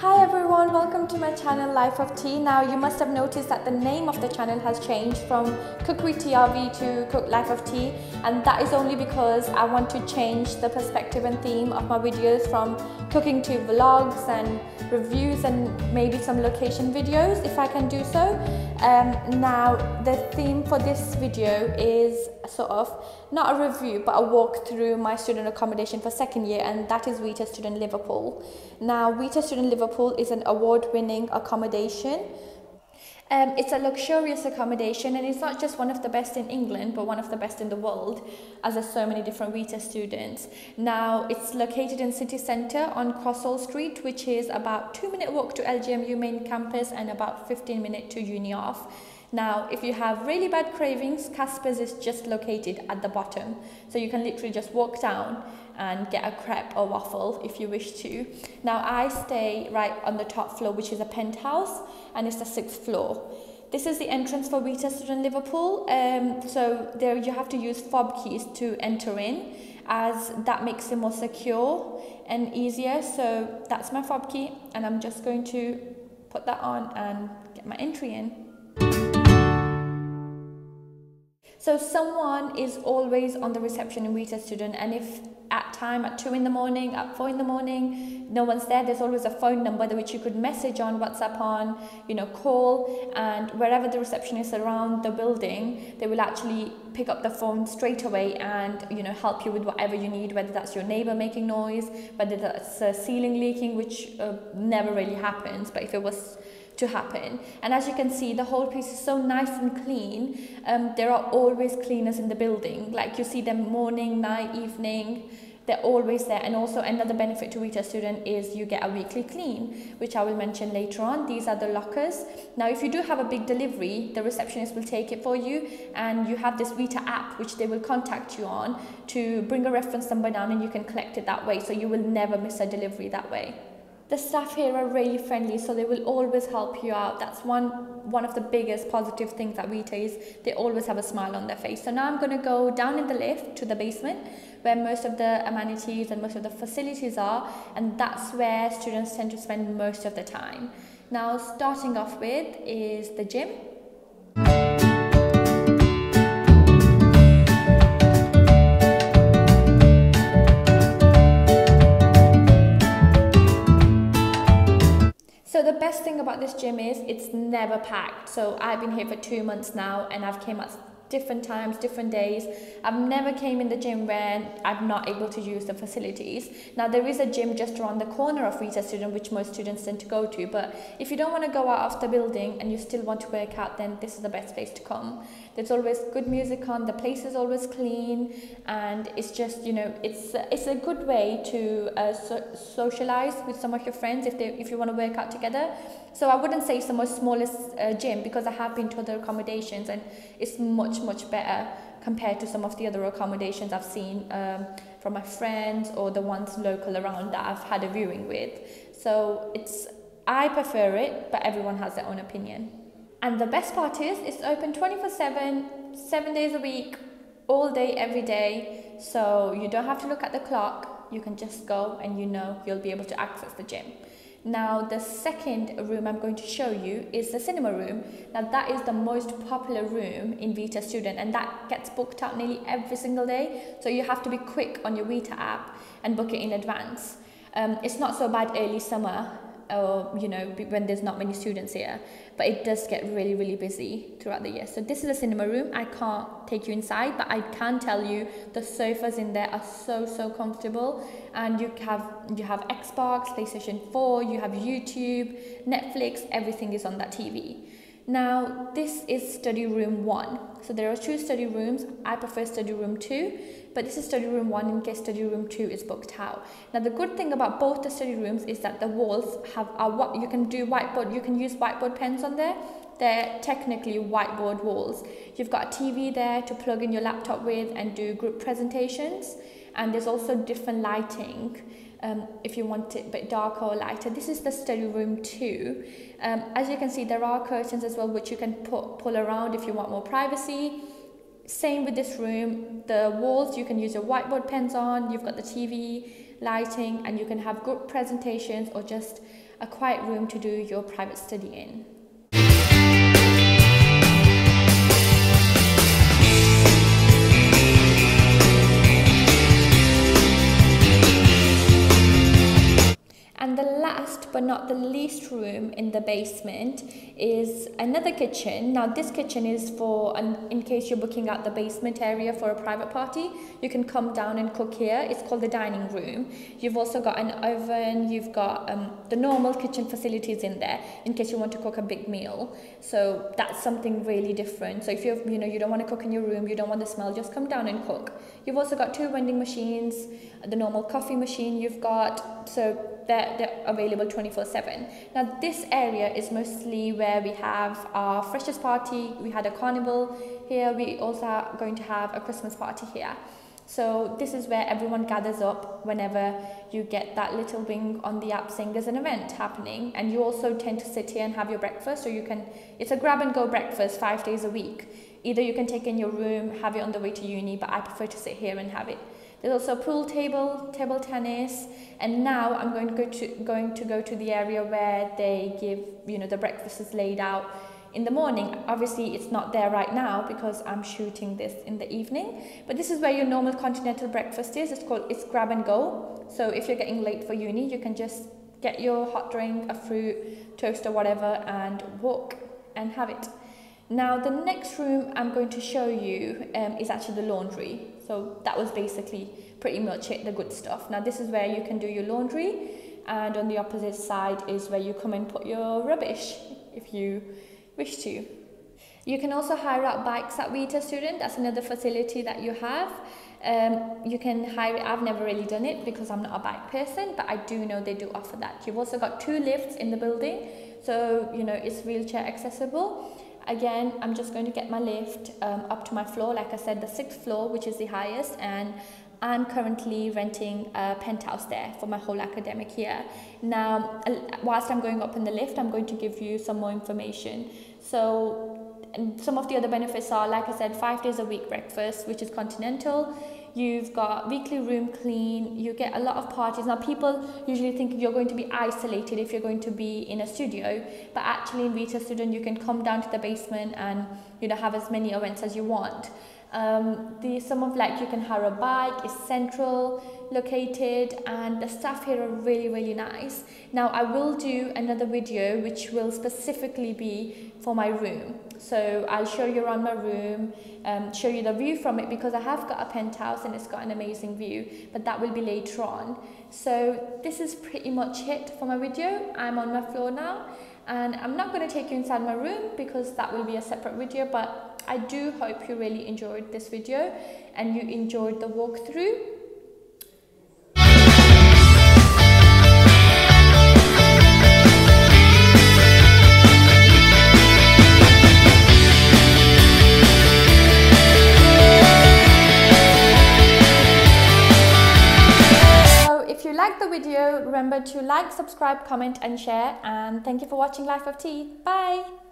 Hi everyone, welcome to my channel Life of Tea. Now you must have noticed that the name of the channel has changed from Cook with TRV to Cook Life of Tea and that is only because I want to change the perspective and theme of my videos from cooking to vlogs and reviews and maybe some location videos if I can do so. Um, now the theme for this video is sort of not a review but a walk through my student accommodation for second year and that is Vita Student Liverpool. Now Vita Student Liverpool is an award winning accommodation um, it's a luxurious accommodation and it's not just one of the best in England but one of the best in the world as there's so many different Vita students. Now it's located in city centre on Crosshall Street which is about 2 minute walk to LJMU main campus and about 15 minute to Uni off. Now, if you have really bad cravings, Kaspa's is just located at the bottom. So you can literally just walk down and get a crepe or waffle if you wish to. Now, I stay right on the top floor, which is a penthouse, and it's the sixth floor. This is the entrance for Vita Student Liverpool. Um, so there you have to use fob keys to enter in as that makes it more secure and easier. So that's my fob key and I'm just going to put that on and get my entry in. So someone is always on the reception in Vita student and if at time at 2 in the morning, at 4 in the morning, no one's there, there's always a phone number which you could message on, WhatsApp on, you know, call and wherever the receptionist around the building, they will actually pick up the phone straight away and, you know, help you with whatever you need, whether that's your neighbor making noise, whether that's a ceiling leaking, which uh, never really happens, but if it was to happen. And as you can see, the whole place is so nice and clean. Um, there are always cleaners in the building. Like you see them morning, night, evening. They're always there. And also another benefit to Vita student is you get a weekly clean, which I will mention later on. These are the lockers. Now, if you do have a big delivery, the receptionist will take it for you. And you have this Vita app, which they will contact you on to bring a reference number down and you can collect it that way. So you will never miss a delivery that way the staff here are really friendly so they will always help you out. That's one one of the biggest positive things that Vita is they always have a smile on their face. So now I'm going to go down in the lift to the basement where most of the amenities and most of the facilities are and that's where students tend to spend most of the time. Now starting off with is the gym best thing about this gym is it's never packed. So I've been here for two months now and I've came at different times, different days. I've never came in the gym when I'm not able to use the facilities. Now there is a gym just around the corner of Vita Student, which most students tend to go to. But if you don't want to go out of the building and you still want to work out, then this is the best place to come. There's always good music on, the place is always clean, and it's just, you know, it's it's a good way to uh, so socialize with some of your friends if, they, if you want to work out together. So I wouldn't say it's the most smallest uh, gym because I have been to other accommodations and it's much much better compared to some of the other accommodations I've seen um, from my friends or the ones local around that I've had a viewing with. So it's I prefer it, but everyone has their own opinion. And the best part is it's open 24/7, 7 days a week, all day every day. So you don't have to look at the clock. You can just go and you know you'll be able to access the gym. Now the second room I'm going to show you is the cinema room. Now that is the most popular room in Vita Student and that gets booked out nearly every single day. So you have to be quick on your Vita app and book it in advance. Um, it's not so bad early summer or you know when there's not many students here but it does get really really busy throughout the year. So this is a cinema room. I can't take you inside but i can tell you the sofas in there are so so comfortable. And you have you have xbox playstation 4 you have youtube netflix everything is on that tv now this is study room 1 so there are two study rooms i prefer study room 2 but this is study room 1 in case study room 2 is booked out. Now the good thing about both the study rooms is that the walls have a what you can do whiteboard, you can use whiteboard pens on there. They're technically whiteboard walls. You've got a TV there to plug in your laptop with and do group presentations. And there's also different lighting um, if you want it a bit darker or lighter. This is the study room too. Um, as you can see, there are curtains as well, which you can put, pull around if you want more privacy. Same with this room, the walls you can use your whiteboard pens on, you've got the TV, lighting, and you can have group presentations or just a quiet room to do your private study in. Not the least room in the basement is another kitchen. Now this kitchen is for, in case you're booking out the basement area for a private party, you can come down and cook here. It's called the dining room. You've also got an oven, you've got um, the normal kitchen facilities in there in case you want to cook a big meal. So that's something really different. So if you're, you know, you don't want to cook in your room, you don't want the smell, just come down and cook. You've also got two vending machines, the normal coffee machine you've got. So they're, they're available 24 7 now this area is mostly where we have our freshers party we had a carnival here we also are going to have a christmas party here. So this is where everyone gathers up whenever you get that little ring on the app saying there's an event happening. And you also tend to sit here and have your breakfast so you can it's a grab and go breakfast five days a week. Either you can take in your room have it on the way to uni but i prefer to sit here and have it there's also pool table, table tennis, and now I'm going to go to going to go to the area where they give you know the breakfast is laid out in the morning. Obviously, it's not there right now because I'm shooting this in the evening. But this is where your normal continental breakfast is. It's called it's grab and go. So if you're getting late for uni, you can just get your hot drink, a fruit, toast or whatever, and walk and have it. Now the next room I'm going to show you um, is actually the laundry. So that was basically pretty much it, the good stuff. Now this is where you can do your laundry and on the opposite side is where you come and put your rubbish if you wish to. You can also hire out bikes at Vita Student, that's another facility that you have. Um, you can hire it, I've never really done it because I'm not a bike person, but I do know they do offer that. You've also got two lifts in the building, so you know it's wheelchair accessible. Again, I'm just going to get my lift um, up to my floor, like I said, the sixth floor, which is the highest, and I'm currently renting a penthouse there for my whole academic year. Now, whilst I'm going up in the lift, I'm going to give you some more information. So, some of the other benefits are, like I said, five days a week breakfast, which is continental you've got weekly room clean, you get a lot of parties. Now, people usually think you're going to be isolated if you're going to be in a studio, but actually in Vita Student, you can come down to the basement and you know have as many events as you want. Um, the some of like you can hire a bike is central located and the staff here are really really nice. Now I will do another video which will specifically be for my room. So I'll show you around my room um, show you the view from it because I have got a penthouse and it's got an amazing view but that will be later on. So this is pretty much it for my video. I'm on my floor now and I'm not going to take you inside my room because that will be a separate video but I do hope you really enjoyed this video and you enjoyed the walkthrough. if you like the video, remember to like, subscribe, comment and share and thank you for watching Life of Tea. Bye!